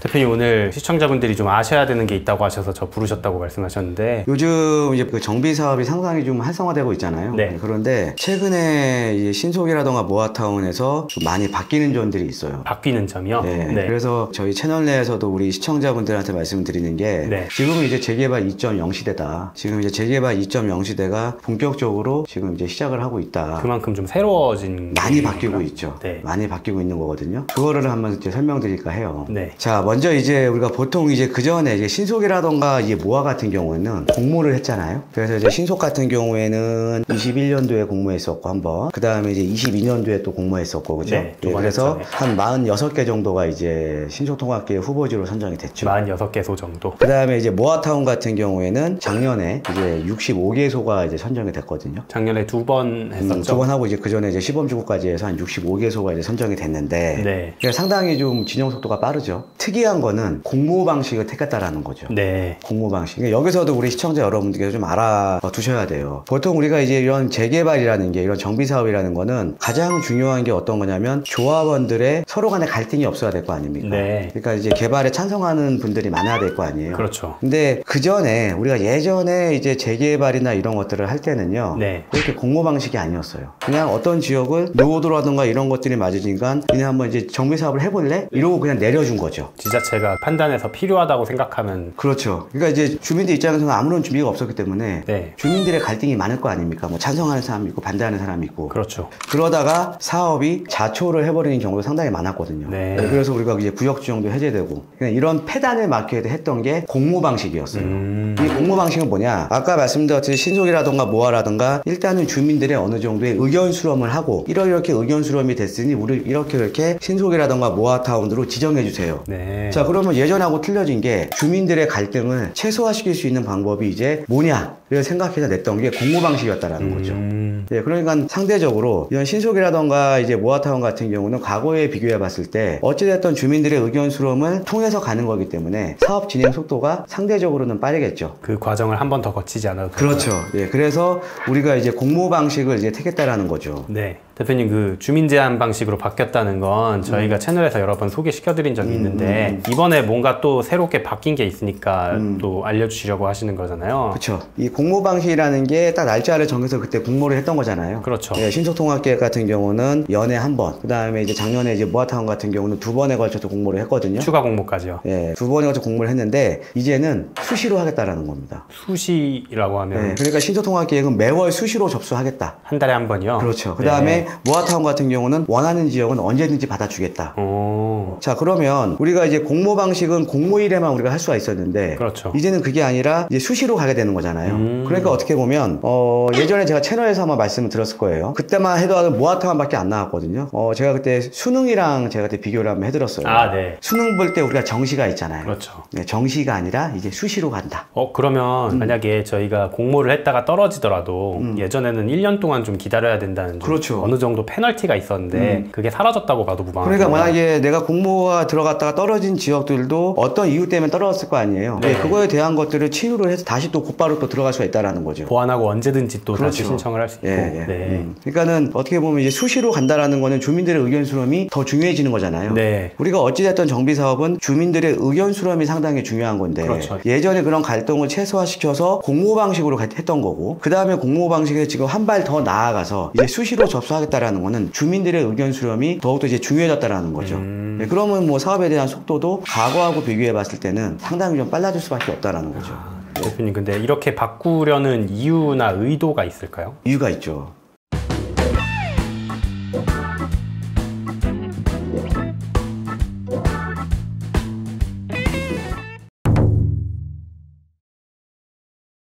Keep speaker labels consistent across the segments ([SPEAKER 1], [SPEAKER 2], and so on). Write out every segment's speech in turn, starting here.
[SPEAKER 1] 대표님 오늘 시청자분들이 좀 아셔야 되는 게 있다고 하셔서 저 부르셨다고 말씀하셨는데
[SPEAKER 2] 요즘 이제 그 정비 사업이 상당히 좀 활성화되고 있잖아요.
[SPEAKER 1] 네.
[SPEAKER 2] 그런데 최근에 이 신속이라던가 모아타운에서 좀 많이 바뀌는 점들이 있어요.
[SPEAKER 1] 바뀌는 점이요.
[SPEAKER 2] 네. 그래서 저희 채널 내에서도 우리 시청자분들한테 말씀드리는 게
[SPEAKER 1] 네.
[SPEAKER 2] 지금은 이제 재개발 2.0 시대다. 지금 이제 재개발 2.0 시대가 본격적으로 지금 이제 시작을 하고 있다.
[SPEAKER 1] 그만큼 좀 새로워진
[SPEAKER 2] 많이
[SPEAKER 1] 게
[SPEAKER 2] 바뀌고? 있죠.
[SPEAKER 1] 네.
[SPEAKER 2] 많이 바뀌고 있는 거거든요. 그거를 한번 이제 설명드릴까 해요.
[SPEAKER 1] 네.
[SPEAKER 2] 자, 먼저 이제 우리가 보통 이제 그 전에 이제 신속이라던가 이제 모아 같은 경우에는 공모를 했잖아요. 그래서 이제 신속 같은 경우에는 21년도에 공모했었고 한 번, 그 다음에 이제 22년도에 또 공모했었고, 그죠?
[SPEAKER 1] 네, 두번
[SPEAKER 2] 그래서
[SPEAKER 1] 했죠,
[SPEAKER 2] 한 46개 정도가 이제 신속통합계 후보지로 선정이 됐죠.
[SPEAKER 1] 46개소 정도.
[SPEAKER 2] 그 다음에 이제 모아타운 같은 경우에는 작년에 이제 65개소가 이제 선정이 됐거든요.
[SPEAKER 1] 작년에 두 번 했었죠.
[SPEAKER 2] 음, 두번 하고 이제 그 전에 이제 시범주구까지 해서 한 65개소가 이제 선정이 됐는데
[SPEAKER 1] 네.
[SPEAKER 2] 그러니까 상당히 좀 진영 속도가 빠르죠. 특이 한 거는 공모 방식을 택했다라는 거죠.
[SPEAKER 1] 네.
[SPEAKER 2] 공모 방식. 그러니까 여기서도 우리 시청자 여러분들께서 좀 알아두셔야 돼요. 보통 우리가 이제 이런 재개발이라는 게 이런 정비 사업이라는 거는 가장 중요한 게 어떤 거냐면 조합원들의 서로 간에 갈등이 없어야 될 거 아닙니까?
[SPEAKER 1] 네.
[SPEAKER 2] 그러니까 이제 개발에 찬성하는 분들이 많아야 될 거 아니에요.
[SPEAKER 1] 그렇죠.
[SPEAKER 2] 근데 그 전에 우리가 예전에 이제 재개발이나 이런 것들을 할 때는요.
[SPEAKER 1] 네.
[SPEAKER 2] 그렇게 공모 방식이 아니었어요. 그냥 어떤 지역을 노후도라든가 이런 것들이 맞으니까 그냥 한번 이제 정비 사업을 해볼래? 이러고 그냥 내려준 거죠.
[SPEAKER 1] 지자체가 판단해서 필요하다고 생각하면
[SPEAKER 2] 그렇죠. 그러니까 이제 주민들 입장에서는 아무런 준비가 없었기 때문에
[SPEAKER 1] 네.
[SPEAKER 2] 주민들의 갈등이 많을 거 아닙니까? 뭐 찬성하는 사람이 있고 반대하는 사람이 있고.
[SPEAKER 1] 그렇죠.
[SPEAKER 2] 그러다가 사업이 자초를 해버리는 경우도 상당히 많았거든요.
[SPEAKER 1] 네.
[SPEAKER 2] 그래서 우리가 이제 구역 지정도 해제되고 그냥 이런 폐단을 막기 위해 했던 게 공모 방식이었어요.
[SPEAKER 1] 음.
[SPEAKER 2] 이 공모 방식은 뭐냐? 아까 말씀드렸듯이 신속이라던가 모아라던가 일단은 주민들의 어느 정도의 의견 수렴을 하고 이렇게 의견 수렴이 됐으니 우리 이렇게 이렇게 신속이라던가 모아타운으로 지정해 주세요.
[SPEAKER 1] 네.
[SPEAKER 2] 자 그러면 예전하고 틀려진 게 주민들의 갈등을 최소화시킬 수 있는 방법이 이제 뭐냐를 생각해서 냈던 게 공모 방식이었다라는 거죠.
[SPEAKER 1] 음.
[SPEAKER 2] 예, 그러니까 상대적으로 이런 신속이라던가 이제 모아타운 같은 경우는 과거에 비교해 봤을 때 어찌됐든 주민들의 의견 수렴을 통해서 가는 거기 때문에 사업 진행 속도가 상대적으로는 빠르겠죠.
[SPEAKER 1] 그 과정을 한 번 더 거치지 않아도
[SPEAKER 2] 그렇죠. 예, 그래서 우리가 이제 공모 방식을 이제 택했다라는 거죠.
[SPEAKER 1] 네. 대표님 그 주민 제한 방식으로 바뀌었다는 건 저희가
[SPEAKER 2] 음.
[SPEAKER 1] 채널에서 여러 번 소개시켜드린 적이 있는데 이번에 뭔가 또 새롭게 바뀐 게 있으니까 또 알려주시려고 하시는 거잖아요.
[SPEAKER 2] 음. 그렇죠. 이 공모 방식이라는 게 딱 날짜를 정해서 그때 공모를 했던 거잖아요.
[SPEAKER 1] 그렇죠.
[SPEAKER 2] 예, 신속통합계획 같은 경우는 연에 한 번, 그 다음에 이제 작년에 이제 모아타운 같은 경우는 두 번에 걸쳐서 공모를 했거든요.
[SPEAKER 1] 추가 공모까지요.
[SPEAKER 2] 예, 두 번에 걸쳐 공모를 했는데 이제는 수시로 하겠다라는 겁니다.
[SPEAKER 1] 수시라고 하면
[SPEAKER 2] 네, 그러니까 신속통합계획은 매월 수시로 접수하겠다.
[SPEAKER 1] 한 달에 한 번이요.
[SPEAKER 2] 그렇죠. 그
[SPEAKER 1] 네.
[SPEAKER 2] 다음에 모아타운 같은 경우는 원하는 지역은 언제든지 받아주겠다.
[SPEAKER 1] 오.
[SPEAKER 2] 자, 그러면 우리가 이제 공모 방식은 공모일에만 우리가 할 수가 있었는데
[SPEAKER 1] 그렇죠.
[SPEAKER 2] 이제는 그게 아니라 이제 수시로 가게 되는 거잖아요.
[SPEAKER 1] 음.
[SPEAKER 2] 그러니까 어떻게 보면 어, 예전에 제가 채널에서 한번 말씀을 드렸을 거예요. 그때만 해도 모아타운밖에 안 나왔거든요. 어, 제가 그때 수능이랑 제가 그때 비교를 한번 해드렸어요.
[SPEAKER 1] 아, 네.
[SPEAKER 2] 수능 볼 때 우리가 정시가 있잖아요.
[SPEAKER 1] 그렇죠.
[SPEAKER 2] 네, 정시가 아니라 이제 수시로 간다.
[SPEAKER 1] 어, 그러면
[SPEAKER 2] 음.
[SPEAKER 1] 만약에 저희가 공모를 했다가 떨어지더라도 예전에는 1년 동안 좀 기다려야 된다는 좀
[SPEAKER 2] 그렇죠.
[SPEAKER 1] 어느 정도 페널티가 있었는데 그게 사라졌다고 봐도 무방하죠.
[SPEAKER 2] 그러니까 만약에 내가 공모가 들어갔다가 떨어진 지역들도 어떤 이유 때문에 떨어졌을 거 아니에요.
[SPEAKER 1] 네.
[SPEAKER 2] 네, 그거에 대한 것들을 치유를 해서 다시 또 곧바로 또 들어갈 수가 있다라는 거죠.
[SPEAKER 1] 보완하고 언제든지 또 다시
[SPEAKER 2] 그렇죠.
[SPEAKER 1] 신청을 할 수 있고.
[SPEAKER 2] 예, 예.
[SPEAKER 1] 네.
[SPEAKER 2] 음. 그러니까는 어떻게 보면 이제 수시로 간다라는 거는 주민들의 의견 수렴이 더 중요해지는 거잖아요.
[SPEAKER 1] 네.
[SPEAKER 2] 우리가 어찌됐든 정비 사업은 주민들의 의견 수렴이 상당히 중요한 건데
[SPEAKER 1] 그렇죠.
[SPEAKER 2] 예전에 그런 갈등을 최소화시켜서 공모 방식으로 가- 했던 거고 그 다음에 공모 방식에 지금 한 발 더 나아가서 이제 수시로 접수하겠다 라는 거는 주민들의 의견 수렴이 더욱더 이제 중요해졌다라는 거죠.
[SPEAKER 1] 음.
[SPEAKER 2] 네, 그러면 뭐 사업에 대한 속도도 과거하고 비교해 봤을 때는 상당히 좀 빨라질 수밖에 없다라는 거죠.
[SPEAKER 1] 대표님, 근데 이렇게 바꾸려는 이유나 의도가 있을까요?
[SPEAKER 2] 이유가 있죠.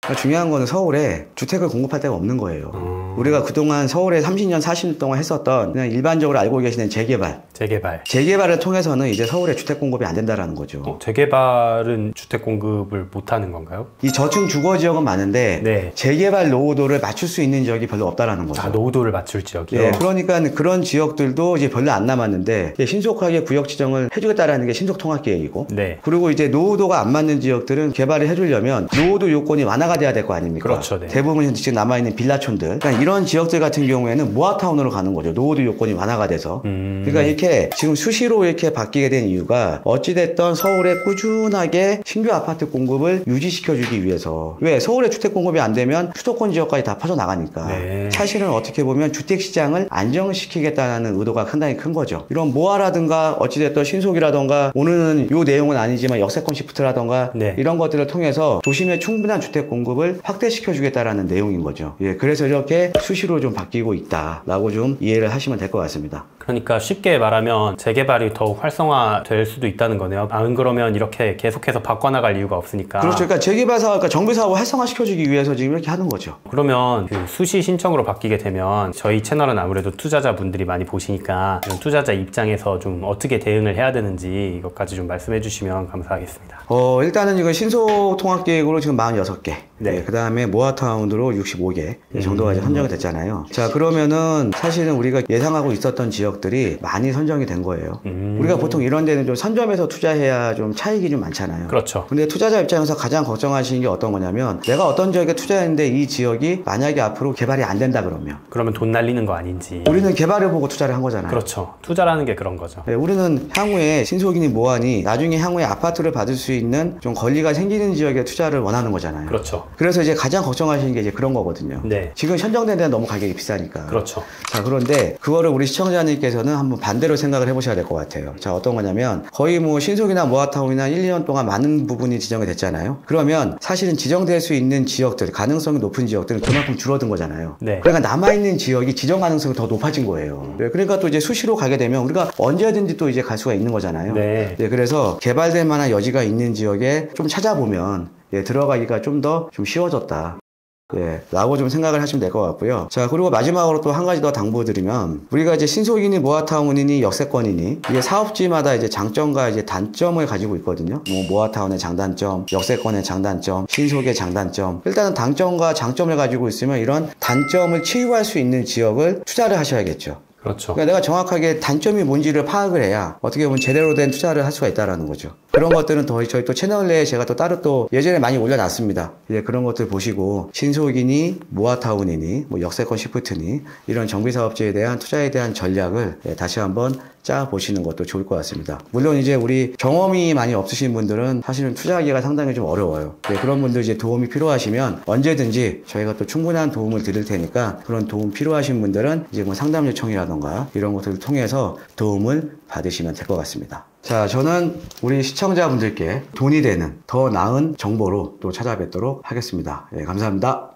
[SPEAKER 2] 그러니까 중요한 거는 서울에 주택을 공급할 데가 없는 거예요.
[SPEAKER 1] 음.
[SPEAKER 2] 우리가 그동안 서울에 30년, 40년 동안 했었던 그냥 일반적으로 알고 계시는 재개발.
[SPEAKER 1] 재개발.
[SPEAKER 2] 재개발을 통해서는 이제 서울에 주택 공급이 안 된다라는 거죠.
[SPEAKER 1] 어, 재개발은 주택 공급을 못 하는 건가요?
[SPEAKER 2] 이 저층 주거 지역은 많은데
[SPEAKER 1] 네.
[SPEAKER 2] 재개발 노후도를 맞출 수 있는 지역이 별로 없다라는 거죠.
[SPEAKER 1] 아, 노후도를 맞출 지역이요?
[SPEAKER 2] 예, 그러니까 그런 지역들도 이제 별로 안 남았는데 신속하게 구역 지정을 해주겠다라는 게 신속 통합 계획이고
[SPEAKER 1] 네.
[SPEAKER 2] 그리고 이제 노후도가 안 맞는 지역들은 개발을 해주려면 노후도 요건이 완화가 완화가 돼야 될 거 아닙니까?
[SPEAKER 1] 그렇죠, 네.
[SPEAKER 2] 대부분 현재 지금 남아 있는 빌라촌들. 그러니까 이런 지역들 같은 경우에는 모아타운으로 가는 거죠. 노후도 요건이 완화가 돼서.
[SPEAKER 1] 음.
[SPEAKER 2] 그러니까 이렇게 지금 수시로 이렇게 바뀌게 된 이유가 어찌 됐던 서울에 꾸준하게 신규 아파트 공급을 유지시켜주기 위해서. 왜? 서울에 주택 공급이 안 되면 수도권 지역까지 다 퍼져 나가니까.
[SPEAKER 1] 네.
[SPEAKER 2] 사실은 어떻게 보면 주택 시장을 안정시키겠다는 의도가 상당히 큰 거죠. 이런 모아라든가 어찌됐든 신속이라든가 오늘은 요 내용은 아니지만 역세권 시프트라든가
[SPEAKER 1] 네.
[SPEAKER 2] 이런 것들을 통해서 도심의 충분한 주택 공급 을 확대시켜 주겠다라는 내용인 거죠. 예, 그래서 이렇게 수시로 좀 바뀌고 있다라고 좀 이해를 하시면 될 것 같습니다.
[SPEAKER 1] 그러니까 쉽게 말하면 재개발이 더욱 활성화될 수도 있다는 거네요. 안 그러면 이렇게 계속해서 바꿔나갈 이유가 없으니까.
[SPEAKER 2] 그렇죠. 그러니까 재개발 사업, 그러니까 정비 사업을 활성화시켜주기 위해서 지금 이렇게 하는 거죠.
[SPEAKER 1] 그러면 그 수시 신청으로 바뀌게 되면 저희 채널은 아무래도 투자자분들이 많이 보시니까 투자자 입장에서 좀 어떻게 대응을 해야 되는지 이것까지 좀 말씀해 주시면 감사하겠습니다.
[SPEAKER 2] 어, 일단은 이거 신속 통합 계획으로 지금 46개.
[SPEAKER 1] 네.
[SPEAKER 2] 그 다음에 모아타운으로 65개 정도가 이제 선정이 됐잖아요. 자, 그러면은 사실은 우리가 예상하고 있었던 지역들이 많이 선정이 된 거예요.
[SPEAKER 1] 음.
[SPEAKER 2] 우리가 보통 이런 데는 좀 선점해서 투자해야 좀 차익이 좀 많잖아요.
[SPEAKER 1] 그렇죠.
[SPEAKER 2] 근데 투자자 입장에서 가장 걱정하시는 게 어떤 거냐면 내가 어떤 지역에 투자했는데 이 지역이 만약에 앞으로 개발이 안 된다 그러면
[SPEAKER 1] 그러면 돈 날리는 거 아닌지.
[SPEAKER 2] 우리는 개발을 보고 투자를 한 거잖아요.
[SPEAKER 1] 그렇죠. 투자라는 게 그런 거죠.
[SPEAKER 2] 네, 우리는 향후에 신속이니 뭐하니 나중에 향후에 아파트를 받을 수 있는 좀 권리가 생기는 지역에 투자를 원하는 거잖아요.
[SPEAKER 1] 그렇죠.
[SPEAKER 2] 그래서 이제 가장 걱정하시는 게 이제 그런 거거든요.
[SPEAKER 1] 네.
[SPEAKER 2] 지금 선정된 데는 너무 가격이 비싸니까.
[SPEAKER 1] 그렇죠.
[SPEAKER 2] 자, 그런데 그거를 우리 시청자님께서는 한번 반대로 생각을 해보셔야 될 것 같아요. 자, 어떤 거냐면 거의 뭐 신속이나 모아타운이나 1, 2년 동안 많은 부분이 지정이 됐잖아요. 그러면 사실은 지정될 수 있는 지역들, 가능성이 높은 지역들은 그만큼 줄어든 거잖아요.
[SPEAKER 1] 네.
[SPEAKER 2] 그러니까 남아있는 지역이 지정 가능성이 더 높아진 거예요. 네, 그러니까 또 이제 수시로 가게 되면 우리가 언제든지 또 이제 갈 수가 있는 거잖아요.
[SPEAKER 1] 네.
[SPEAKER 2] 네, 그래서 개발될 만한 여지가 있는 지역에 좀 찾아보면 예, 들어가기가 좀더좀 쉬워졌다. 예, 라고 좀 생각을 하시면 될 것 같고요. 자, 그리고 마지막으로 또 한 가지 더 당부드리면, 우리가 이제 신속이니 모아타운이니 역세권이니, 이게 사업지마다 이제 장점과 이제 단점을 가지고 있거든요. 뭐, 모아타운의 장단점, 역세권의 장단점, 신속의 장단점. 일단은 단점과 장점을 가지고 있으면 이런 단점을 치유할 수 있는 지역을 투자를 하셔야겠죠.
[SPEAKER 1] 그렇죠.
[SPEAKER 2] 그러니까 내가 정확하게 단점이 뭔지를 파악을 해야 어떻게 보면 제대로 된 투자를 할 수가 있다라는 거죠. 그런 것들은 더 저희 또 채널 내에 제가 또 따로 또 예전에 많이 올려놨습니다. 이제 그런 것들 보시고 신속이니 모아타운이니 뭐 역세권 시프트니 이런 정비 사업지에 대한 투자에 대한 전략을 예, 다시 한번 짜 보시는 것도 좋을 것 같습니다. 물론 이제 우리 경험이 많이 없으신 분들은 사실은 투자하기가 상당히 좀 어려워요. 네, 그런 분들 이제 도움이 필요하시면 언제든지 저희가 또 충분한 도움을 드릴 테니까 그런 도움 필요하신 분들은 이제 뭐 상담 요청이라 던가 이런 것들을 통해서 도움을 받으시면 될 것 같습니다. 자, 저는 우리 시청자분들께 돈이 되는 더 나은 정보로 또 찾아뵙도록 하겠습니다. 예, 감사합니다.